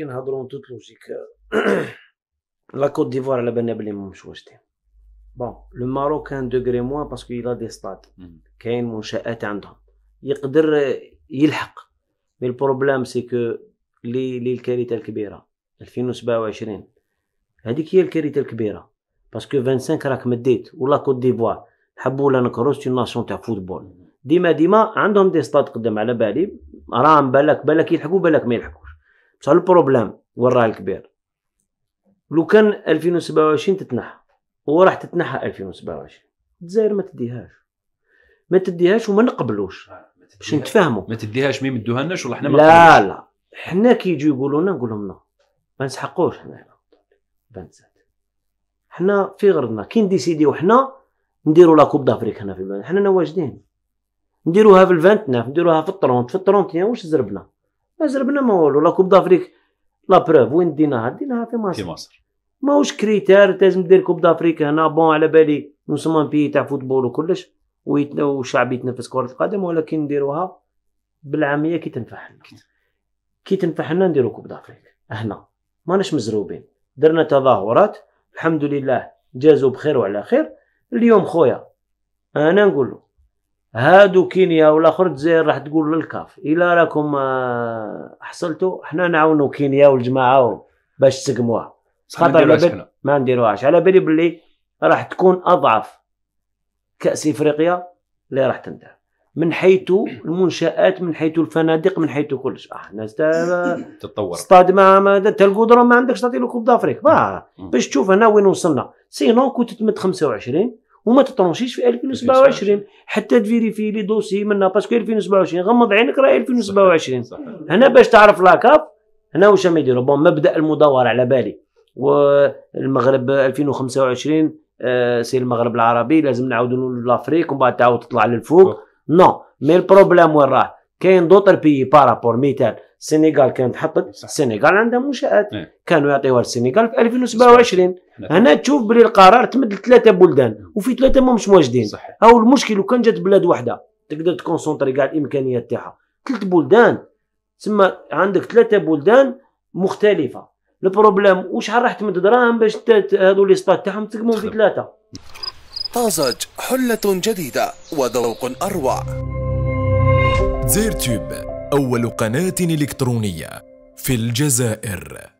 كي نهضروا توت لوجيك لا كوت ديفوار على بالنا بلي مش واجدين بون لو ماروك كان دوغري موان باسكو يلا دي ستاد كاين منشات عندهم يقدر يلحق مي البروبليم سي كو لي لي الكارثه الكبيره 2027 هذيك هي الكارثه الكبيره باسكو 25 راك مديت ولا كوت ديفوار حبوا ولا نكروز سي ناسيون تاع فوتبول ديما ديما عندهم دي ستاد قدام على بالي راهم بالك بالك يلحقوا بالك ما يلحقوش بصح ال problème وين راه الكبير؟ لو كان 2027 تتنحى وراح تتنحى 2027 الجزائر ما تديهاش. ما تديهاش وما نقبلوش. باش نتفاهموا. ما تديهاش ما يمدوها لناش ولا حنا ما لا لا. حنا كي يجوا يقولوا لنا نقول لهم لا. ما نسحقوش حنا. 27 حنا في غرضنا. كي نديسيديو حنا نديروا la Coupe d'Afrique هنا في البلد. حنا واجدين نديروها في ال vingt-neuf نديروها في ال trente. في ال trente واش زربنا؟ ما زربنا ما والو. la Coupe d'Afrique la preuve وين ديناها ديناها في مصر. في مصر. ماهوش critère لازم دير Coupe d'Afrique هنا. bon على بالي nous sommes un pays تاع football وكلش وشعب يتنفس كرة القدم ولكن نديروها بالعامية كي تنفع لنا كي تنفع لنا نديرو Coupe d'Afrique هنا. ماناش مزروبين. درنا تظاهرات. الحمد لله جازوا بخير وعلى خير. اليوم خويا أنا نقول له هادو كينيا والاخر الجزائر راح تقول للكاف إلا راكم آه، حصلتوا حنا نعاونوا كينيا والجماعة باش تسقموها. خاطر ما نديروهاش. على بالي باللي راح تكون أضعف كأس إفريقيا اللي راح تنتهي. من حيث المنشآت من حيث الفنادق من حيث كلش. آه الناس تتطور. ستاد ما انت القدره ما عندكش تعطي له كوب دافريك باش تشوف هنا وين وصلنا. sinon كنت تمد 25 وما تطرونشيش في 2027 حتى ت vérifier les dossiers منها parce que 2027 غمض عينك راه 2027 هنا باش تعرف la CAF هنا واش راهم يديروا؟ bon مبدأ المداورة على بالي. والمغرب 2025 آه c'est المغرب العربي لازم نعاودوا l'Afrique ومن بعد تعاود تطلع للفوق. non mais ال problème وين راه كاين d'autres pays par rapport مثال السنغال كانت حطت السنغال عندها منشآت. إيه. كانوا يعطيوها السنغال في 2027 هنا تشوف بلي القرار تمد لثلاثة بلدان وفي ثلاثة ما مش واجدين صحيح. أو المشكل لو كان جات بلاد واحدة تقدر ت concentrer كاع الإمكانيات تاعها. ثلاث بلدان. تسمى عندك ثلاثة بلدان مختلفة. ال problème وشحال راح تمد دراهم باش هذو les stades تاعهم تقموا في ثلاثة؟ طازج حلة جديدة وذوق أروع. زير تيوب أول قناة إلكترونية في الجزائر.